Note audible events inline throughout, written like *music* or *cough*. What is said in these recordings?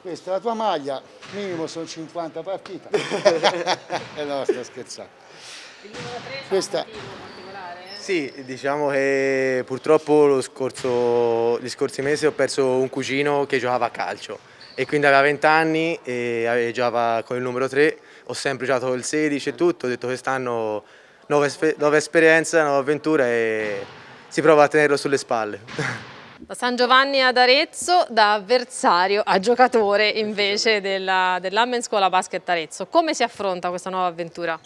Questa è la tua maglia, minimo sono 50 partite. *laughs* eh no, sto scherzando. Il numero 3 Questa- particolare? Sì, diciamo che purtroppo lo scorso, gli scorsi mesi ho perso un cugino che giocava a calcio e quindi aveva 20 anni e giocava con il numero 3, ho sempre giocato col 16 e tutto, ho detto quest'anno nuova, nuova esperienza, nuova avventura e si prova a tenerlo sulle spalle. *laughs* Da San Giovanni ad Arezzo, da avversario a giocatore invece della, dell'Amen Scuola Basket Arezzo. Come si affronta questa nuova avventura?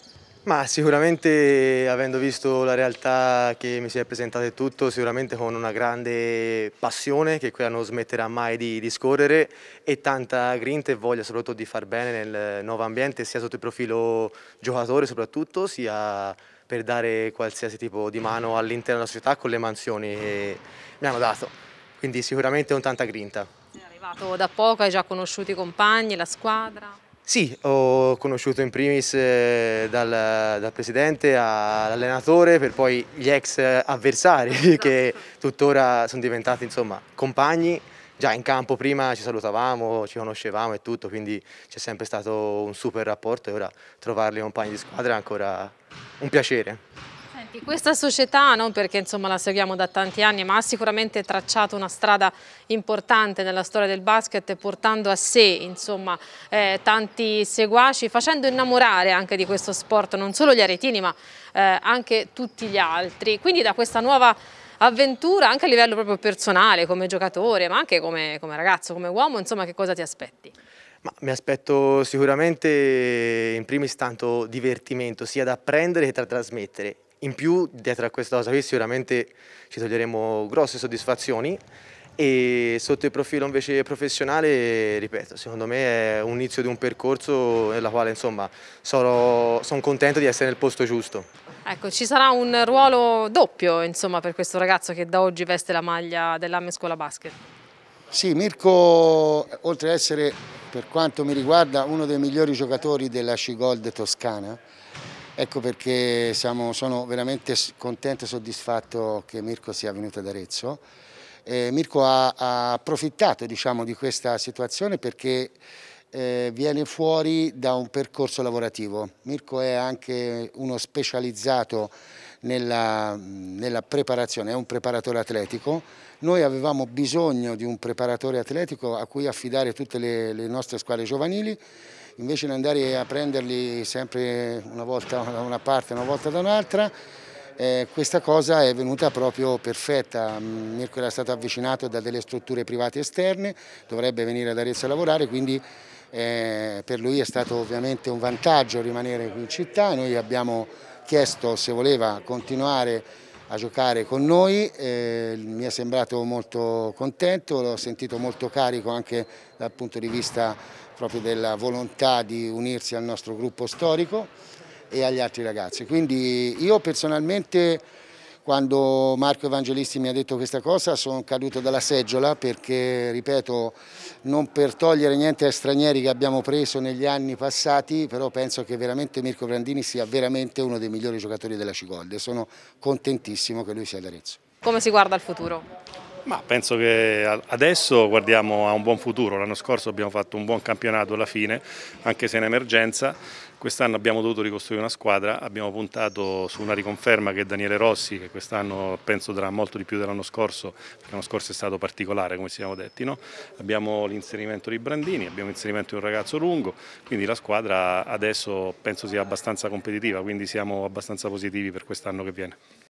Ma sicuramente avendo visto la realtà che mi si è presentata e tutto, sicuramente con una grande passione che quella non smetterà mai di, di scorrere e tanta grinta e voglia soprattutto di far bene nel nuovo ambiente sia sotto il profilo giocatore soprattutto sia per dare qualsiasi tipo di mano all'interno della società con le mansioni che mi hanno dato. Quindi sicuramente con tanta grinta. Sei arrivato da poco, hai già conosciuto i compagni, la squadra? Sì, ho conosciuto in primis eh, dal, dal presidente all'allenatore per poi gli ex avversari *laughs* che tuttora sono diventati insomma compagni. Già in campo prima ci salutavamo, ci conoscevamo e tutto, quindi c'è sempre stato un super rapporto e ora trovarli compagni di squadra è ancora un piacere. Senti, questa società, non perché insomma la seguiamo da tanti anni, ma ha sicuramente tracciato una strada importante nella storia del basket, portando a sé insomma, eh, tanti seguaci, facendo innamorare anche di questo sport non solo gli aretini, ma eh, anche tutti gli altri. Quindi da questa nuova avventura, anche a livello proprio personale, come giocatore, ma anche come, come ragazzo, come uomo, insomma, che cosa ti aspetti? Ma mi aspetto sicuramente in primis tanto divertimento, sia da apprendere che da trasmettere. In più, dietro a questa cosa qui sicuramente ci toglieremo grosse soddisfazioni e sotto il profilo invece professionale, ripeto, secondo me è un inizio di un percorso nella quale insomma sono, sono contento di essere nel posto giusto. Ecco, ci sarà un ruolo doppio insomma, per questo ragazzo che da oggi veste la maglia dell'Amme Scuola Basket. Sì, Mirko, oltre ad essere, per quanto mi riguarda, uno dei migliori giocatori della Scigold toscana, ecco perché siamo, sono veramente contento e soddisfatto che Mirko sia venuto ad Arezzo. Eh, Mirko ha, ha approfittato diciamo, di questa situazione perché eh, viene fuori da un percorso lavorativo. Mirko è anche uno specializzato nella, nella preparazione, è un preparatore atletico. Noi avevamo bisogno di un preparatore atletico a cui affidare tutte le, le nostre squadre giovanili, invece di andare a prenderli sempre una volta da una parte una volta da un'altra, eh, questa cosa è venuta proprio perfetta. Mm, Mirko era stato avvicinato da delle strutture private esterne, dovrebbe venire ad Arezzo a lavorare, quindi eh, per lui è stato ovviamente un vantaggio rimanere qui in città. Noi abbiamo chiesto se voleva continuare a giocare con noi, eh, mi è sembrato molto contento, l'ho sentito molto carico anche dal punto di vista proprio della volontà di unirsi al nostro gruppo storico e agli altri ragazzi. Quindi io personalmente quando Marco Evangelisti mi ha detto questa cosa sono caduto dalla seggiola perché, ripeto, non per togliere niente ai stranieri che abbiamo preso negli anni passati, però penso che veramente Mirko Brandini sia veramente uno dei migliori giocatori della Cigolde. Sono contentissimo che lui sia ad Arezzo. Come si guarda al futuro? Ma penso che adesso guardiamo a un buon futuro. L'anno scorso abbiamo fatto un buon campionato alla fine, anche se in emergenza. Quest'anno abbiamo dovuto ricostruire una squadra, abbiamo puntato su una riconferma che Daniele Rossi, che quest'anno penso darà molto di più dell'anno scorso, perché l'anno scorso è stato particolare, come siamo detti. No? Abbiamo l'inserimento di Brandini, abbiamo l'inserimento di un ragazzo lungo, quindi la squadra adesso penso sia abbastanza competitiva, quindi siamo abbastanza positivi per quest'anno che viene.